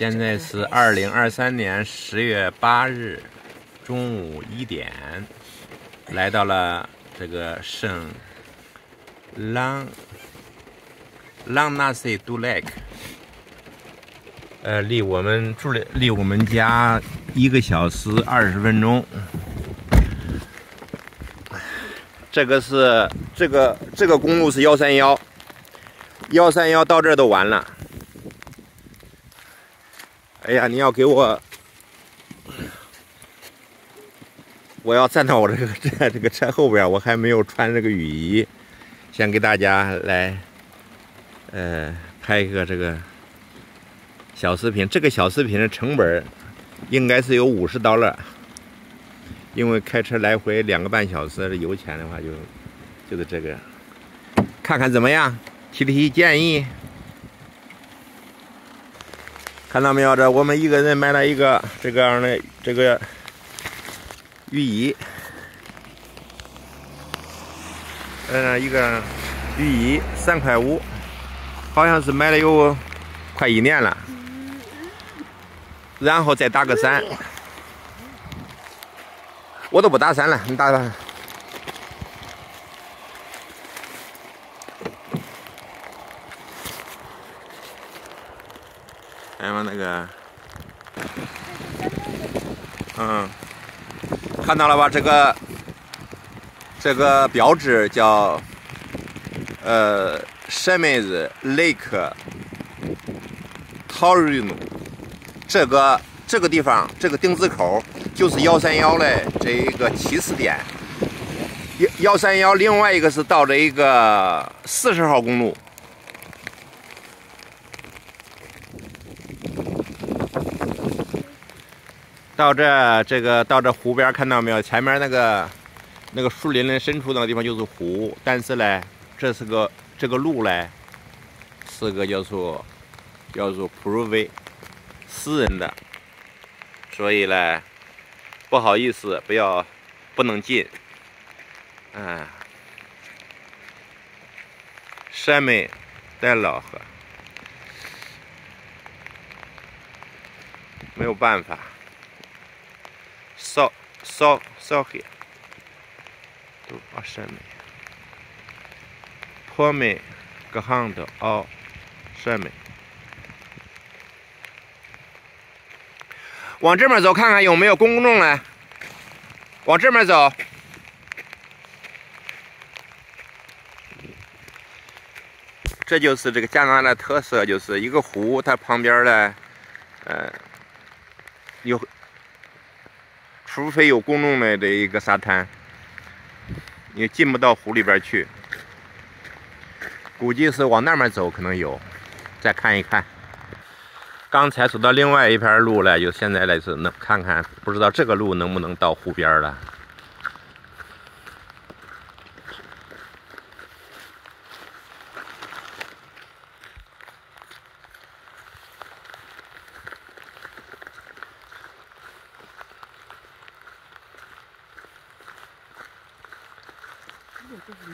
现在是二零二三年十月八日中午一点，来到了这个圣朗朗纳塞杜莱克，呃，离我们住的离我们家一个小时二十分钟。这个是这个这个公路是幺三幺，幺三幺到这儿都完了。哎呀，你要给我，我要站到我这个在这个车后边，我还没有穿这个雨衣，先给大家来，呃，拍一个这个小视频。这个小视频的成本应该是有五十刀了，因为开车来回两个半小时的油钱的话，就就是这个，看看怎么样？提提建议。看到没有？这我们一个人买了一个这个样的这个雨衣，嗯，一个雨衣三块五，好像是买了有快一年了，然后再打个伞，我都不打伞了，你打吧。还有那个，嗯，看到了吧？这个这个标志叫呃什么子 Lake Taurino，这个这个地方这个丁字口就是幺三幺的这一个起始点。幺幺三幺，另外一个是到这一个四十号公路。到这这个到这湖边看到没有？前面那个那个树林的深处那个地方就是湖，但是呢，这是个这个路呢，是个叫做叫做普鲁威私人的，所以呢，不好意思，不要不能进，嗯，山美带老河，没有办法。So so so here to Ashami，Pome Gahondo O Shami。往这边走，看看有没有公众呢？往这边走。这就是这个加拿大的特色，就是一个湖，它旁边的呃有。除非有公众的这一个沙滩，你进不到湖里边去。估计是往那边走，可能有。再看一看，刚才走到另外一片路了，就现在来是能看看，不知道这个路能不能到湖边了。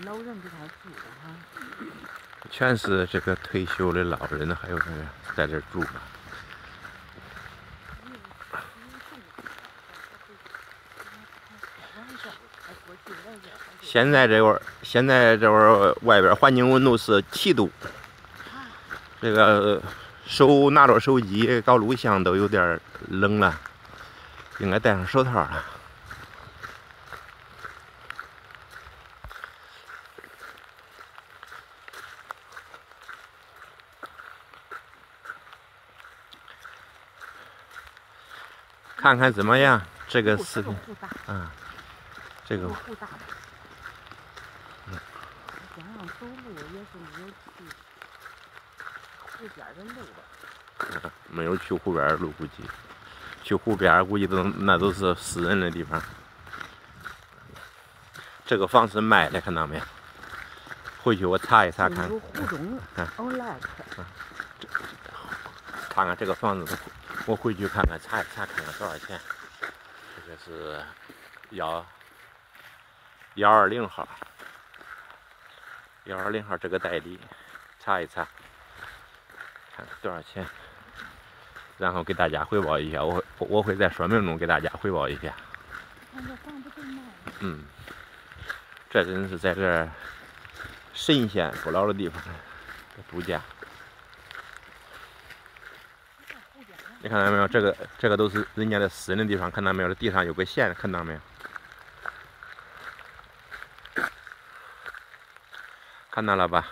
老人这块住的哈，全是这个退休的老人，还有这个在这住吧。现在这会儿，现在这会儿外边环境温度是七度，这个手拿着手机搞录像都有点冷了，应该戴上手套了。看看怎么样？这个视频，啊，这个。嗯。想想走路也是没有去湖边的路吧。没有去湖边的路，估计去湖边估计都那都是私人的地方。这个房子卖的，看到没有？回去我查一查看。湖中，看。看看这个房子。我回去看看，查一查，看看多少钱。这个是幺幺二零号，幺二零号这个代理，查一查，看看多少钱。然后给大家汇报一下，我我会在说明中给大家汇报一下。嗯，这真是在这神仙不老的地方度假。你看到没有？这个这个都是人家的私人的地方，看到没有？这地上有个线，看到没有？看到了吧？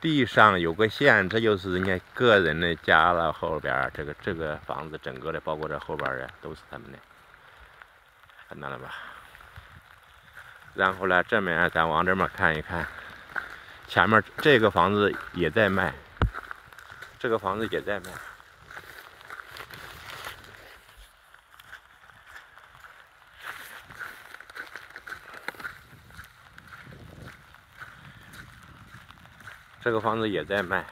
地上有个线，这就是人家个人的家了。后边这个这个房子，整个的包括这后边的都是他们的，看到了吧？然后呢，这面咱往这面看一看，前面这个房子也在卖，这个房子也在卖。这个房子也在卖，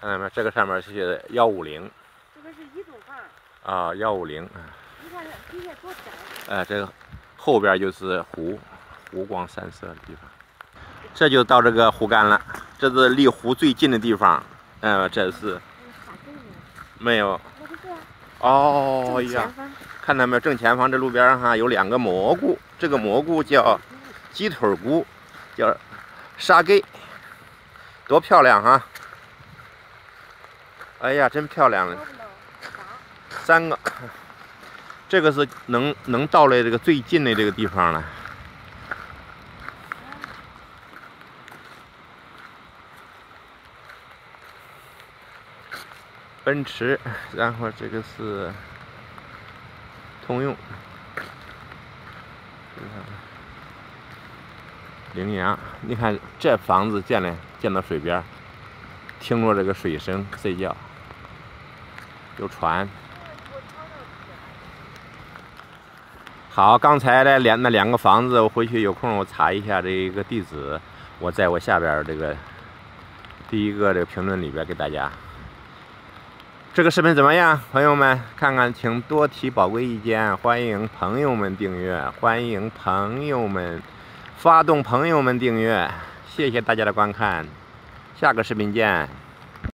看到没？这个上面写的幺五零。这个是一栋房。啊，幺五零。你看这底下多窄。哎，这个后边就是湖，湖光山色的地方。这就到这个湖干了，这是离湖最近的地方。嗯，这是。没有。哦呀。看到没有？正前方这路边哈有两个蘑菇，这个蘑菇叫鸡腿菇，叫沙给，多漂亮哈！哎呀，真漂亮了，三个，这个是能能到了这个最近的这个地方了。奔驰，然后这个是。通用，羚羊，你看这房子建的建到水边，听着这个水声睡觉，有船。好，刚才的两那两个房子，我回去有空我查一下这一个地址，我在我下边这个第一个这个评论里边给大家。这个视频怎么样，朋友们？看看，请多提宝贵意见。欢迎朋友们订阅，欢迎朋友们发动朋友们订阅。谢谢大家的观看，下个视频见。